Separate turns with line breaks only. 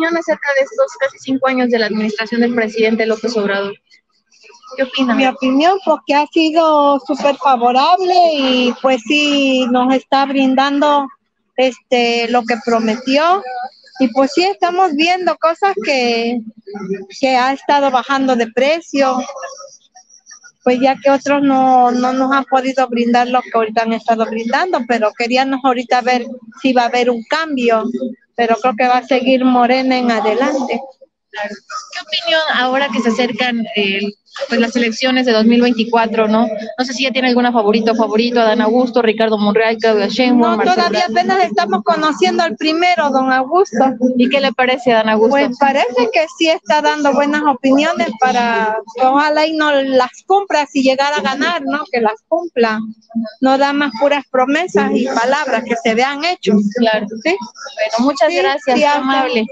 opinión acerca de estos casi cinco años de la administración del presidente López Obrador? ¿Qué opina?
Mi opinión, porque ha sido súper favorable y pues sí nos está brindando este lo que prometió y pues sí estamos viendo cosas que, que ha estado bajando de precio, pues ya que otros no, no nos han podido brindar lo que ahorita han estado brindando, pero queríamos ahorita ver si va a haber un cambio, pero creo que va a seguir Morena en adelante.
¿Qué opinión ahora que se acercan eh, pues las elecciones de 2024, ¿no? No sé si ya tiene alguna favorito favorito, Adán Augusto, Ricardo Monreal, Claudia Sheinbaum.
No, todavía apenas estamos conociendo al primero, don Augusto.
¿Y qué le parece, Adán Augusto?
Pues parece que sí está dando buenas opiniones para, ojalá y no las cumpla si llegara a ganar, ¿no? Que las cumpla. No da más puras promesas y palabras que se vean hechos.
Claro.
¿Sí?
Bueno, muchas
Sí,
gracias,
sí,
amable.